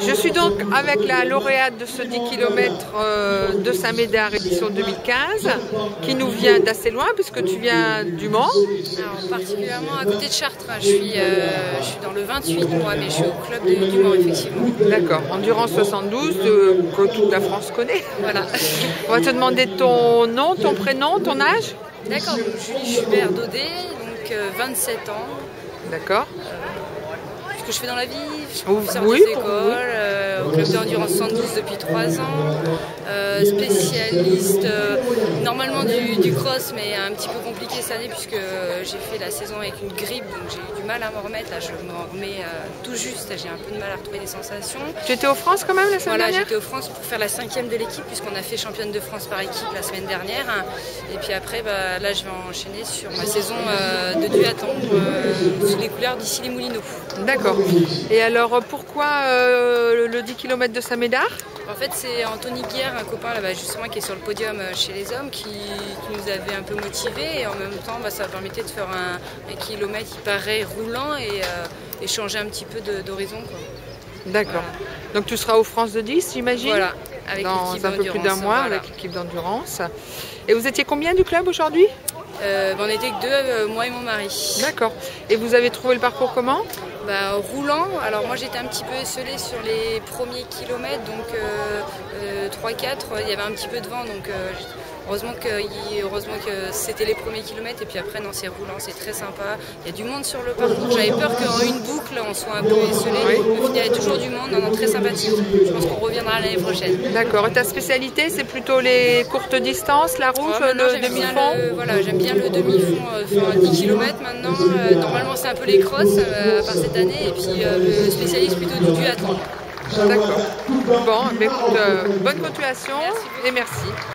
Je suis donc avec la lauréate de ce 10 km euh, de Saint-Médard édition 2015 qui nous vient d'assez loin puisque tu viens du Mans. Alors, particulièrement à côté de Chartres. Je suis, euh, je suis dans le 28 moi, mais je suis au club de- du Mans effectivement. D'accord, Endurance 72 de- que toute la France connaît. Voilà. On va te demander ton nom, ton prénom, ton âge? D'accord, donc Julie Schubert Daudet, donc euh, 27 ans. D'accord. Que je fais dans la vie, je suis Oh, professeur oui, des écoles, euh, au club d'endurance 112 depuis 3 ans, euh, spécialiste euh, normalement du, du cross, mais un petit peu compliqué cette année puisque j'ai fait la saison avec une grippe, donc j'ai eu du mal à m'en remettre. Là, je m'en remets euh, tout juste, j'ai un peu de mal à retrouver des sensations. Tu étais au France quand même la semaine Voilà, dernière j'étais au France pour faire la cinquième de l'équipe puisqu'on a fait championne de France par équipe la semaine dernière. Et puis après, bah, là, je vais enchaîner sur ma saison euh, de duathlon euh, sous les couleurs d'ici les Moulineaux. D'accord. Et alors pourquoi euh, le 10 km de Saint-Médard? En fait, c'est Anthony Guerre, un copain là-bas justement qui est sur le podium euh, chez les hommes, qui, qui nous avait un peu motivés et en même temps, bah, ça permettait de faire un, un kilomètre qui paraît roulant et, euh, et changer un petit peu d'horizon. D'accord. Donc tu seras aux France de 10 j'imagine Voilà, avec Dans un peu plus d'un mois voilà. avec l'équipe d'endurance. Et vous étiez combien du club aujourd'hui? Euh, bah, on était que deux, euh, moi et mon mari. D'accord. Et vous avez trouvé le parcours comment? Bah, roulant, alors moi j'étais un petit peu esselée sur les premiers kilomètres, donc euh, euh, 3-4, il y avait un petit peu de vent, donc euh, heureusement, que, heureusement que c'était les premiers kilomètres, et puis après non c'est roulant, c'est très sympa, il y a du monde sur le parcours, j'avais peur qu'en une on soit un peu esselé, Oui. mais il y a toujours du monde, non, non, très sympathique, je pense qu'on reviendra l'année prochaine. D'accord. Et ta spécialité, c'est plutôt les courtes distances, la Ouais, maintenant, le j'aime bien demi-fond le, voilà, j'aime bien le demi-fond, euh, faire 10 km maintenant. Euh, normalement, c'est un peu les crosses, euh, à part cette année, et puis le spécialiste plutôt du duathlon. D'accord. Bon, mais écoute, euh, bonne continuation Merci et merci.